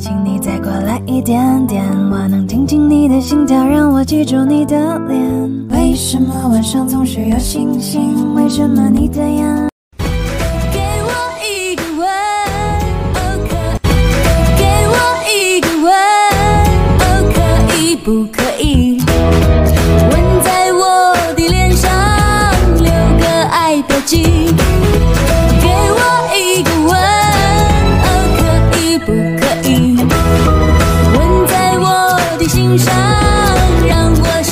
请你再过来一点点，我能听清你的心跳，让我记住你的脸。为什么晚上总是有星星？为什么你的眼？吻在我的心上，让我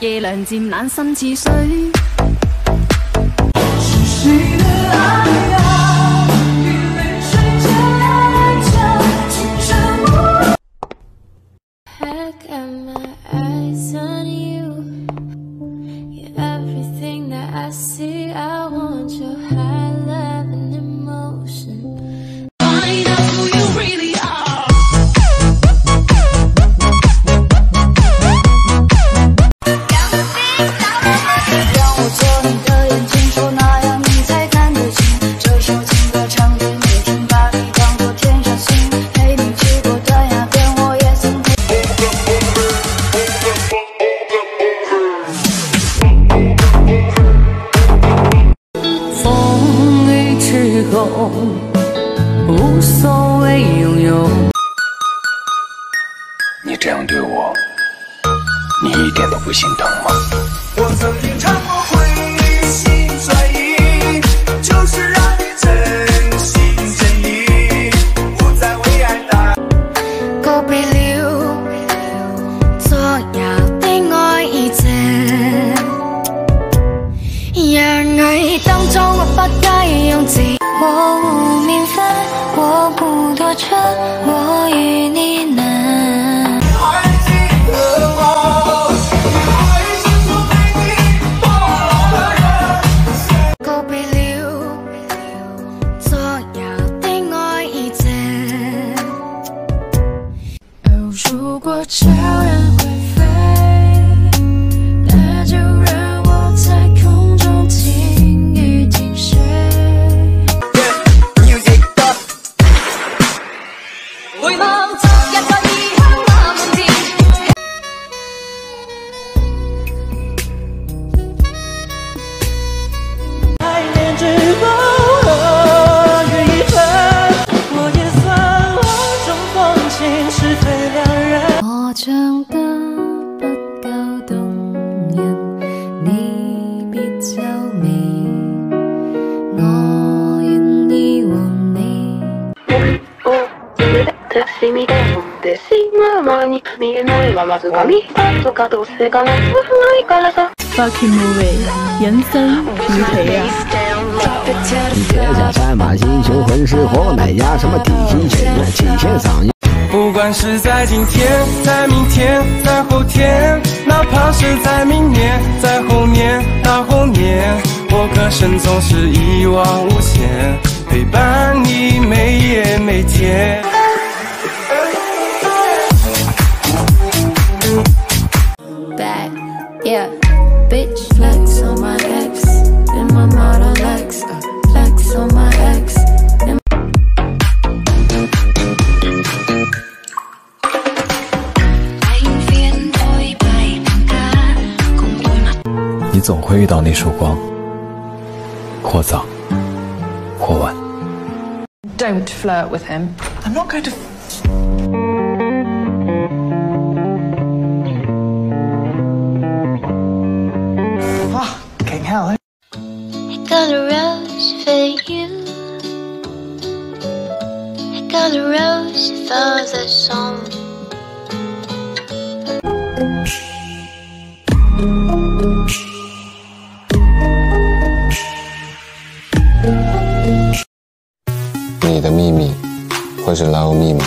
夜凉渐冷心似水。是谁的爱点都不心疼吗？我曾经尝过灰心转意，就是让你真心真意，不再为爱打。告別了昨有的愛意這，讓愛當中我不該用字。我無名分，我不多純，我皺眉，我願意和你。私みたいもんです今前に見えないままずかみとかどうせかなないからさ Fucking movie，人生如皮啊！铁甲山马星球魂师火奶鸭什么地心拳呀极限上瘾。不管是在今天，在明天，在后天，哪怕是在明年，在后年，大后年， 我歌声总是一往无前，陪伴你每夜每天。back. Yeah, bitch, flex on my ex. In my Model X, uh, flex on my ex. In 你总会遇到那束光，或早或晚。Don't flirt with him. I'm not going to. Ah, fucking hell. Eh? I got a rose for you. I got a rose for the song. 会是 love me 吗？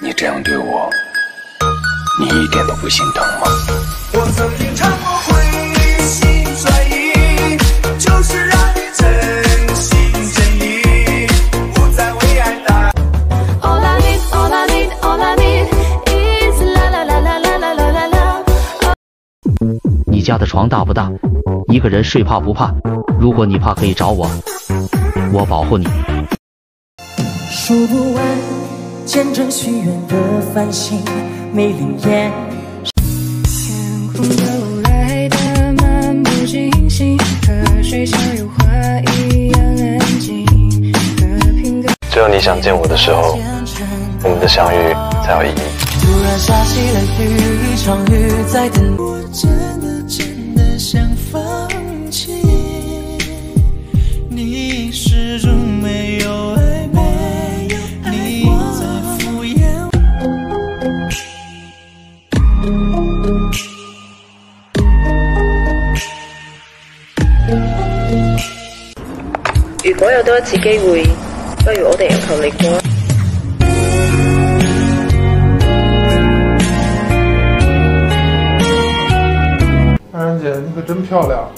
你这样对我，你一点都不心疼吗？我曾经唱过回心转意，就是让你真心真意，不再为爱打。All I need, all I need, all I need is la la la la la la la la la. 你家的床大不大？一个人睡怕不怕？如果你怕，可以找我，我保护你。数不完见证许愿的繁星，没灵验。天空都来的漫不经心，河水像油画一样安静。和平鸽只有你想见我的时候，我们的相遇才有意义。突然下起了雨，一场雨在等。如果有多一次機會，不如我哋要求你過。安然姐，你可真漂亮，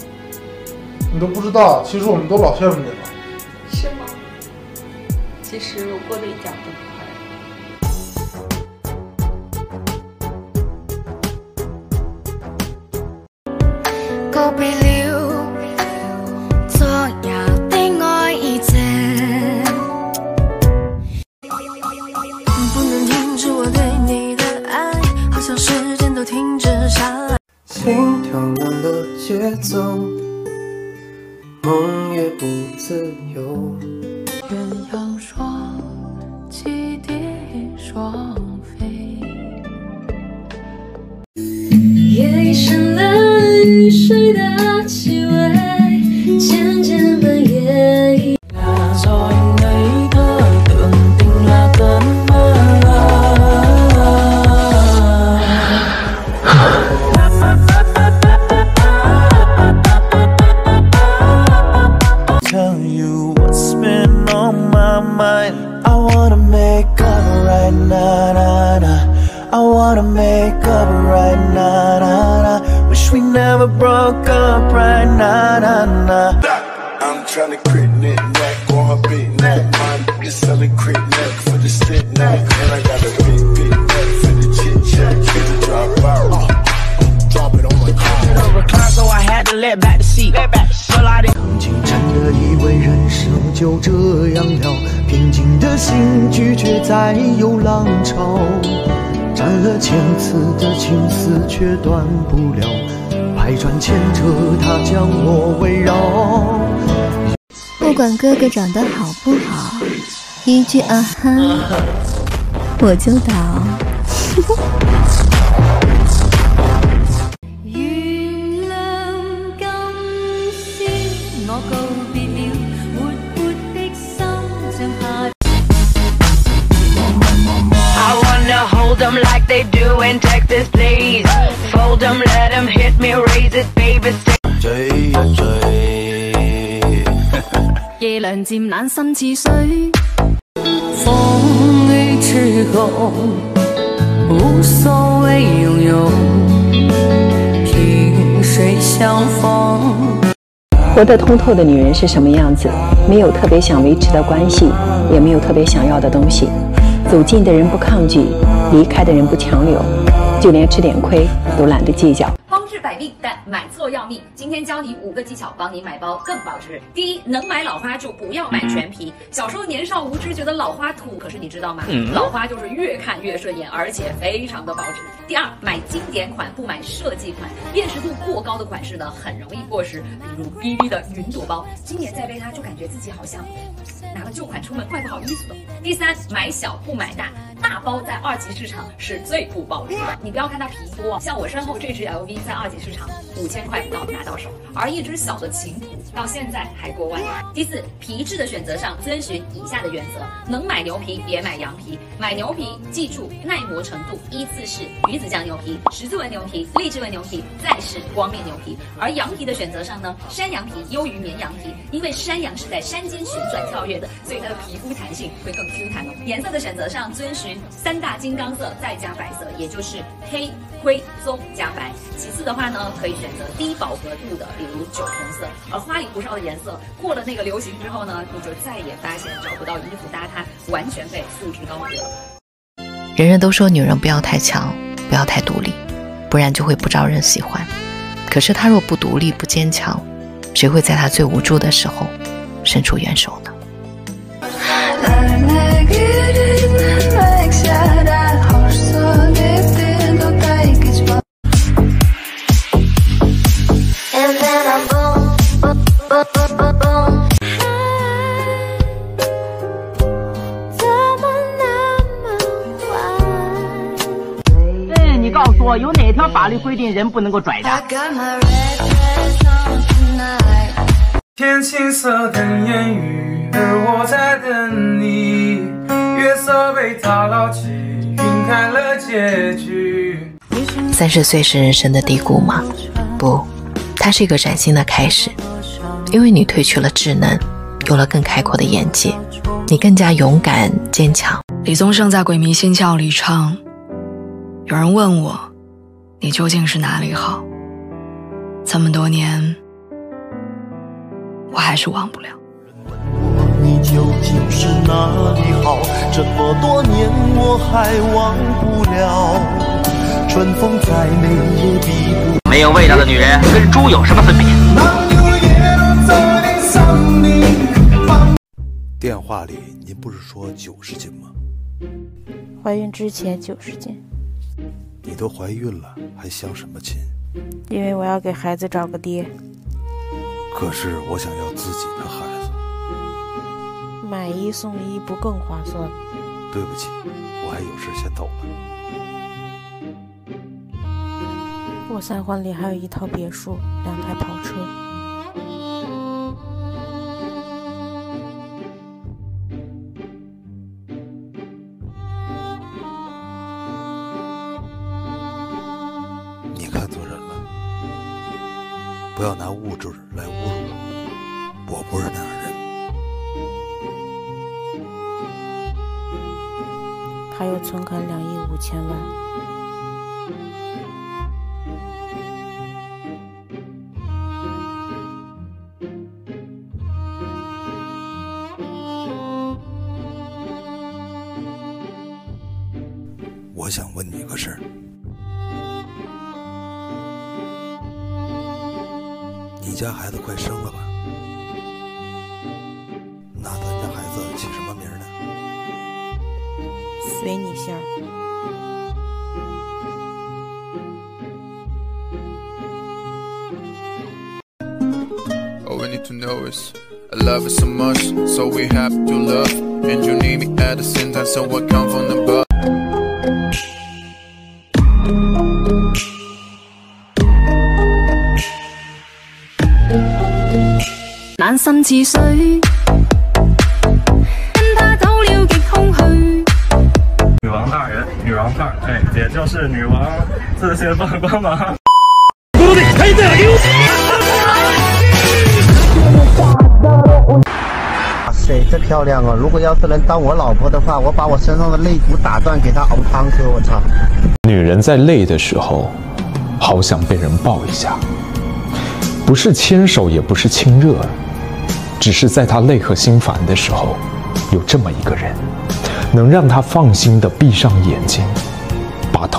你都不知道，其实我们都老羡慕你了。是吗？其实我过得一点都不你成了雨水的 wanna make up right now, nah, nah. Wish we never broke up right now, nah, nah. I'm tryna crit neck on her big neck. My nigga selling crit neck for the stick neck. And I got a big, big neck for the chit chat. Get the drop out. Drop it on my car. Recline, so I had to let back the seat. Let back. 曾经真的以为人生就这样了，平静的心拒绝再有浪潮， 斩了千次的情丝却断不了，百转千折它将我围绕。不管哥哥长得好不好，一句啊哈，我就倒。They do in Texas, please. Fold them, let them hit me, raise it, baby. Stay 追啊追，夜涼漸冷心似水。风雨之后，无所谓拥有，萍水相逢。活得通透的女人是什么样子？没有特别想维持的关系，也没有特别想要的东西。走近的人不抗拒，离开的人不强留，就连吃点亏都懒得计较。包治百病，但买错要命。今天教你五个技巧，帮你买包更保值。第一，能买老花就不要买全皮。小时候年少无知，觉得老花土，可是你知道吗？嗯老花就是越看越顺眼，而且非常的保值。第二，买经典款，不买设计款。辨识度过高的款式呢，很容易过时。比如 BV 的云朵包，今年再背它，就感觉自己好像拿了旧款出门，怪不好意思的。第三，买小不买大，大包在二级市场是最不保值的。你不要看它皮多，像我身后这只 LV 在二级市场五千块不到拿到手，而一只小的琴谱到现在还过万。第四，皮质的选择上遵循以下的原则：能买牛皮别买羊皮，买牛皮记住耐磨程度依次是鱼子酱牛皮、十字纹牛皮、荔枝纹牛皮，再是光面牛皮。而羊皮的选择上呢，山羊皮优于绵羊皮，因为山羊是在山间旋转跳跃的，所以它的皮肤弹性会更 Q 弹哦。颜色的选择上遵循三大金刚色再加白色，也就是黑。灰棕加白，其次的话呢，可以选择低饱和度的，比如酒红色。而花里胡哨的颜色过了那个流行之后呢，你就再也发现找不到衣服搭它，完全被素质高阁了。人人都说女人不要太强，不要太独立，不然就会不招人喜欢。可是她若不独立不坚强，谁会在她最无助的时候伸出援手呢？有哪条法律规定人不能够拽的？天青色等烟雨，而我在等你。月色被打捞起，晕开了结局。三十岁是人生的低谷吗？不，它是一个崭新的开始。因为你褪去了稚嫩，有了更开阔的眼界，你更加勇敢坚强。李宗盛在《鬼迷心窍》里唱：“有人问我。”你究竟是哪里好？这么多年，我还是忘不了。你究竟是哪里好？这么多年我还忘不了。春风再美也比不。没有味道的女人跟猪有什么分别？电话里您不是说九十斤吗？怀孕之前九十斤。你都怀孕了，还相什么亲？因为我要给孩子找个爹。可是我想要自己的孩子。买一送一不更划算？对不起，我还有事先走了。我三环里还有一套别墅，两台跑车。不要拿物质来侮辱我，我不是那样的人。他有存款两亿五千万。我想问你个事儿。家孩子快生了吧？那咱家孩子起什么名呢？随你姓。All we need to know is I love it so much, so we have to love, and you need me at the same time, so I come from above. 眼深似水，跟他走了极空虚。女王大人，女王范儿，哎，也就是女王自信放光芒。哇塞，这漂亮啊！如果要是能当我老婆的话，我把我身上的肋骨打断，给她熬汤喝。我操！女人在累的时候，好想被人抱一下，不是牵手，也不是亲热。只是在他累和心烦的时候，有这么一个人，能让他放心的闭上眼睛，把头。